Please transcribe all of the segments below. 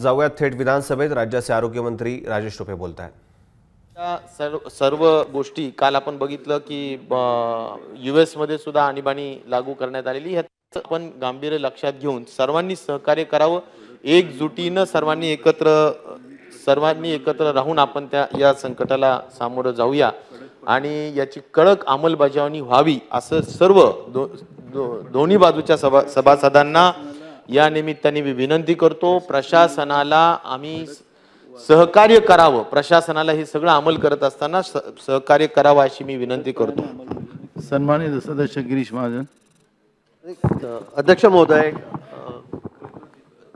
जाऊयात थेट विधानसभेत. राज्याचे आरोग्यमंत्री राजेश टोपे बोलत आहेत सर्व सर्व गोष्टी काल आपण बघितलं की यू मध्ये सुद्धा आणीबाणी लागू करण्यात आलेली ह्याचं आपण गांभीर्य लक्षात घेऊन सर्वांनी सहकार्य करावं. एकजुटीनं सर्वांनी एकत्र सर्वांनी एकत्र राहून आपण त्या या संकटाला सामोरं जाऊया. आणि याची कडक अंमलबजावणी व्हावी असं सर्व दो, दो, दोन्ही बाजूच्या सभा सभासदांना या निमित्ताने मी विनंती करतो प्रशासनाला आम्ही सहकार्य करावं. प्रशासनाला हे सगळं अंमल करत असताना स- सहकार्य करावं अशी मी विनंती करतो. सन्मानित सदस्य गिरीश महाजन. अध्यक्ष महोदय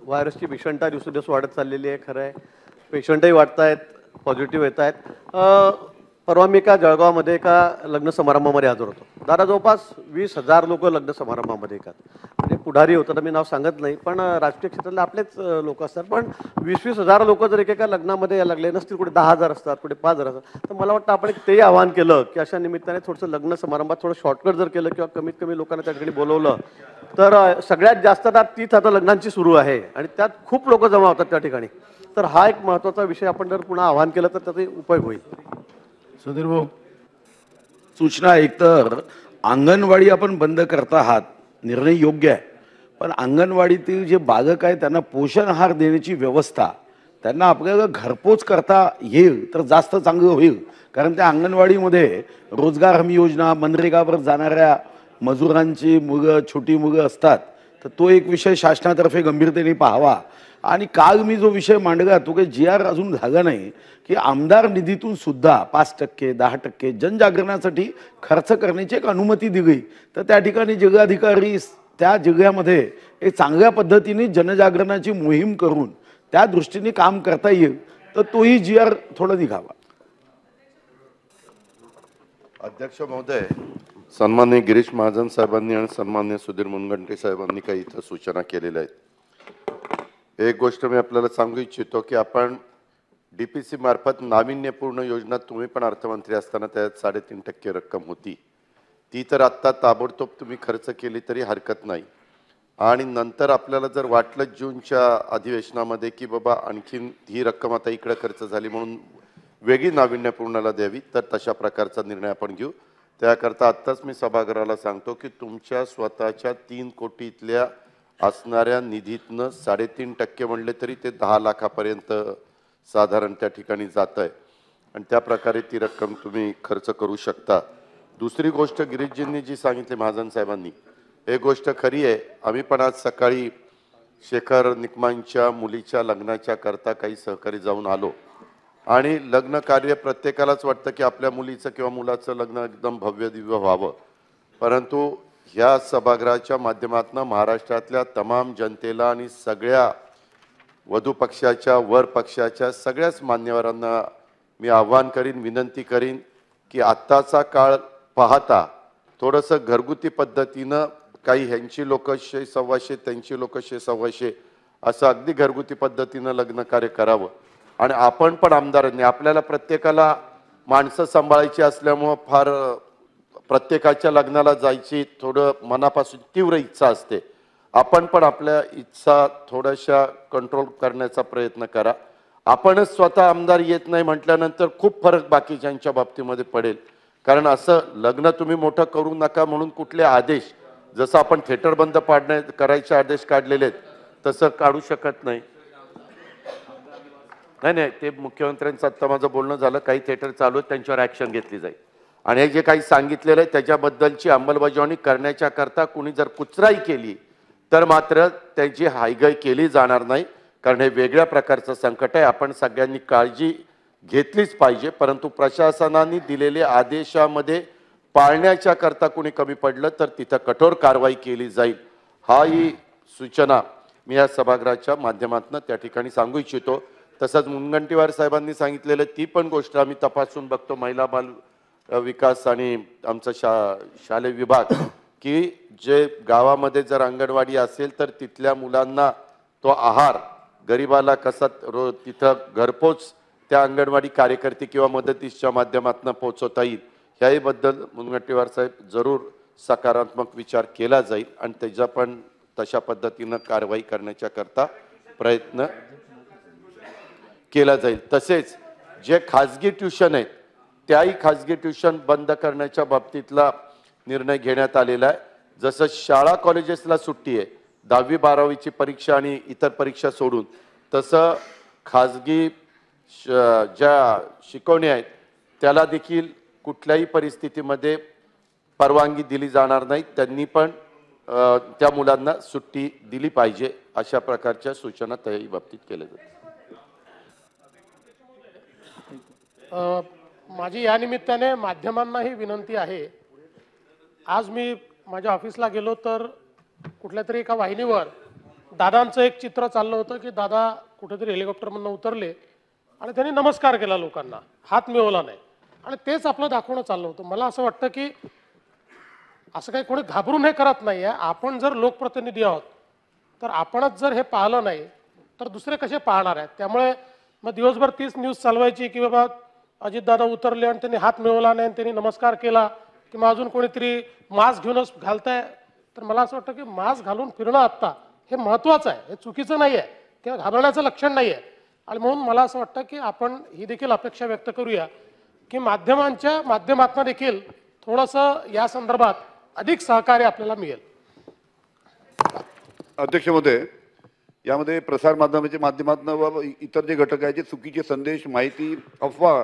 व्हायरसची भीषणता दिवसेदिवस वाढत चाललेली आहे खरं आहे. पेशंटही वाढत आहेत पॉझिटिव्ह येत आहेत परवा मी एका जळगावमध्ये एका लग्न समारंभामध्ये हजर होतो. दादा जवळपास वीस हजार लोक लग्न समारंभामध्ये येतात. म्हणजे पुढारी होतं तर मी नाव सांगत नाही पण राजकीय क्षेत्रातले आपलेच लोक असतात. पण वीस वीस हजार लोक जर एकेका लग्नामध्ये यायला लागले नसतील कुठे दहा हजार असतात कुठे पाच हजार असतात तर मला वाटतं आपण एक तेही आवाहन केलं की अशा निमित्ताने थोडंसं लग्न समारंभात थोडं शॉर्टकट जर केलं किंवा कमीत कमी लोकांना त्या ठिकाणी बोलवलं तर सगळ्यात जास्त आता तीच आता लग्नांची सुरू आहे आणि त्यात खूप लोक जमा होतात त्या ठिकाणी. तर हा एक महत्त्वाचा विषय आपण जर पुन्हा आवाहन केलं तर त्याचा उपयोग होईल. सुधीर भाऊ सूचना एकतर अंगणवाडी आपण बंद करता आहात निर्णय योग्य आहे. पण अंगणवाडीतील जे बालक आहे त्यांना पोषण आहार देण्याची व्यवस्था त्यांना आपल्याला घरपोच करता येईल तर जास्त चांगलं होईल. कारण त्या अंगणवाडीमध्ये रोजगार हमी योजना मनरेगावर जाणाऱ्या मजुरांची मुलं छोटी मुलं असतात. तर तो एक विषय शासनातर्फे गंभीरतेने पाहावा. आणि काल मी जो विषय मांडला तो काही जी आर अजून झाला नाही की आमदार निधीतून सुद्धा पाच टक्के दहा टक्के जनजागरणासाठी खर्च करण्याची एक अनुमती दिली. तर त्या ठिकाणी जिल्हाधिकारी त्या जिल्ह्यामध्ये एक चांगल्या पद्धतीने जनजागरणाची मोहीम करून त्या दृष्टीने काम करता येईल तर तोही जी आर थोडा निघावा. अध्यक्ष महोदय सन्मान्य गिरीश महाजन साहेबांनी आणि सन्मान्य सुधीर मुनगंटे साहेबांनी काही इथं सूचना केलेल्या आहेत. एक गोष्ट मी आपल्याला सांगू इच्छितो की आपण डीपीसी मार्फत नाविन्यपूर्ण योजना तुम्ही पण अर्थमंत्री असताना त्यात साडेतीन टक्के रक्कम होती. ती तर आत्ता ताबडतोब तुम्ही खर्च केली तरी हरकत नाही. आणि नंतर आपल्याला जर वाटलं जूनच्या अधिवेशनामध्ये की बाबा आणखीन ही रक्कम आता इकडे खर्च झाली म्हणून वेगळी नाविन्यपूर्णाला द्यावी तर तशा प्रकारचा निर्णय आपण घेऊ. त्याकरता आत्ताच मी सभागृहाला सांगतो की तुमच्या स्वतःच्या तीन कोटीतल्या असणाऱ्या निधीतनं साडेतीन टक्के म्हणले तरी ते दहा लाखापर्यंत साधारण त्या ठिकाणी जात आहे आणि त्या प्रकारे ती रक्कम तुम्ही खर्च करू शकता. दुसरी गोष्ट गिरीशजींनी जी सांगितली महाजन साहेबांनी हे गोष्ट खरी आहे. आम्ही पण आज सकाळी शेखर निकमांच्या मुलीच्या लग्नाच्या करता काही सहकारी जाऊन आलो. आणि लग्न कार्य प्रत्येकालाच वाटतं की आपल्या मुलीचं किंवा मुलाचं लग्न एकदम भव्य दिव्य व्हावं. परंतु ह्या सभागृहाच्या माध्यमातून महाराष्ट्रातल्या तमाम जनतेला आणि सगळ्या वधू पक्षाच्या वर पक्षाच्या सगळ्याच मान्यवरांना मी आव्हान करीन विनंती करीन की आत्ताचा काळ पाहता थोडंसं घरगुती पद्धतीनं काही ह्यांची लोकशे सव्वाशे त्यांची लोकशे सव्वाशे असं अगदी घरगुती पद्धतीनं लग्न कार्य करावं. आणि आपण पण आमदारांनी म्हणजे आपल्याला प्रत्येकाला माणसं सांभाळायची असल्यामुळं फार प्रत्येकाच्या लग्नाला जायची थोडं मनापासून तीव्र इच्छा असते. आपण पण आपल्या इच्छा थोड्याशा कंट्रोल करण्याचा प्रयत्न करा. आपणच स्वतः आमदार येत नाही म्हटल्यानंतर खूप फरक बाकीच्यांच्या बाबतीमध्ये पडेल. कारण असं लग्न तुम्ही मोठं करू नका म्हणून कुठले आदेश जसं आपण थिएटर बंद पाडण्या करायचे आदेश काढलेले आहेत तसं काढू शकत नाही. नाही नाही ते मुख्यमंत्र्यांचं आत्ता माझं बोलणं झालं काही थिएटर चालू आहेत त्यांच्यावर ॲक्शन घेतली जाईल. आणि हे जे काही सांगितलेलं आहे त्याच्याबद्दलची अंमलबजावणी करण्याच्या करता कुणी जर कुचराई केली तर मात्र त्यांची हायगाई केली जाणार नाही कारण हे वेगळ्या प्रकारचं संकट आहे. आपण सगळ्यांनी काळजी घेतलीच पाहिजे परंतु प्रशासनाने दिलेले आदेशामध्ये पाळण्याच्या करता कुणी कमी पडलं तर तिथं कठोर कारवाई केली जाईल हा ही सूचना मी या सभागृहाच्या माध्यमातून त्या ठिकाणी सांगू इच्छितो. तसंच मुनगंटीवार साहेबांनी सांगितलेलं ती पण गोष्ट आम्ही तपासून बघतो महिला बाल विकास आणि आमचा शा शालेय विभाग की जे गावामध्ये जर अंगणवाडी असेल तर तिथल्या मुलांना तो आहार गरिबाला कसा रो तिथं घरपोच त्या अंगणवाडी कार्यकर्ते किंवा मदतीसच्या माध्यमातून पोहोचवता येईल ह्याहीबद्दल मुनगंटीवार साहेब जरूर सकारात्मक विचार केला जाईल आणि त्याचा पण तशा पद्धतीनं कारवाई करण्याच्या करता प्रयत्न केला जाईल. तसेच जे खाजगी ट्युशन आहेत त्याही खाजगी ट्युशन बंद करण्याच्या बाबतीतला निर्णय घेण्यात आलेला आहे. जसं शाळा कॉलेजेसला सुट्टी आहे दहावी बारावीची परीक्षा आणि इतर परीक्षा सोडून तसं खाजगी श- ज्या शिकवणी आहेत त्याला देखील कुठल्याही परिस्थितीमध्ये परवानगी दिली जाणार नाही. त्यांनी पण त्या मुलांना सुट्टी दिली पाहिजे अशा प्रकारच्या सूचना त्याही बाबतीत केल्या जातात. माझी या निमित्ताने माध्यमांनाही विनंती आहे. आज मी माझ्या ऑफिसला गेलो तर कुठल्या तरी एका वाहिनीवर दादांचं एक चित्र चाललं होतं की दादा कुठेतरी हेलिकॉप्टरमधनं उतरले आणि त्यांनी नमस्कार केला लोकांना. हात मिळवला नाही. आणि तेच आपलं दाखवणं चाललं होतं. मला असं वाटतं की असं काही कोणी घाबरून हे करत नाही आहे. आपण जर लोकप्रतिनिधी आहोत तर आपणच जर हे पाहिलं नाही तर दुसरे कसे पाहणार आहेत? त्यामुळे मग दिवसभर तीच न्यूज चालवायची की बाबा अजितदादा उतरले आणि त्यांनी हात मिळवला नाही आणि त्यांनी नमस्कार केला किंवा अजून कोणीतरी मास्क घेऊनच घालताय? तर मला असं वाटतं की मास्क घालून फिरणं आत्ता हे महत्त्वाचं आहे हे चुकीचं नाही आहे किंवा घाबरण्याचं लक्षण नाही आहे आणि म्हणून मला असं वाटतं की आपण ही देखील अपेक्षा व्यक्त करूया की माध्यमांच्या माध्यमातून देखील थोडंसं या संदर्भात अधिक सहकार्य आपल्याला मिळेल. अध्यक्ष महोदय यामध्ये प्रसारमाध्यमाच्या माध्यमातून व इतर जे घटक आहेत जे चुकीचे संदेश माहिती अफवा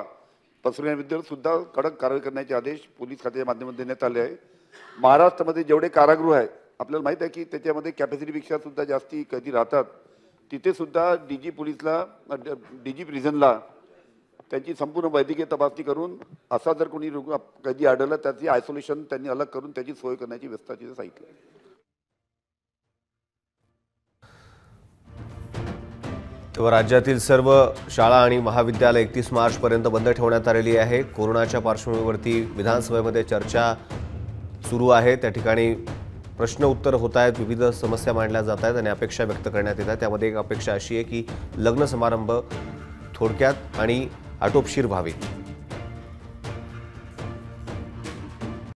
पसरवण्याबद्दल सुद्धा कडक कारवाई करण्याचे आदेश पोलीस खात्याच्या माध्यमातून देण्यात आले आहे महाराष्ट्रामध्ये जेवढे कारागृह आहेत आपल्याला माहीत आहे की त्याच्यामध्ये कॅपॅसिटीपेक्षा सुद्धा जास्ती कधी राहतात. तिथे सुद्धा डी जी पोलीसला डी जी प्रिझनला त्यांची संपूर्ण वैद्यकीय तपासणी करून असा जर कोणी रुग्ण कधी आढळला त्याची आयसोलेशन त्यांनी अलग करून त्याची सोय करण्याची व्यवस्था तिथे सांगितली तेव्हा राज्यातील सर्व शाळा आणि महाविद्यालय एकतीस मार्चपर्यंत बंद ठेवण्यात आलेली आहे. कोरोनाच्या पार्श्वभूमीवरती विधानसभेमध्ये चर्चा सुरू आहे. त्या ठिकाणी प्रश्न उत्तर होत आहेत. विविध समस्या मांडल्या जात आहेत आणि अपेक्षा व्यक्त करण्यात येत आहेत. त्यामध्ये एक अपेक्षा अशी आहे की लग्न समारंभ थोडक्यात आणि आटोपशीर व्हावे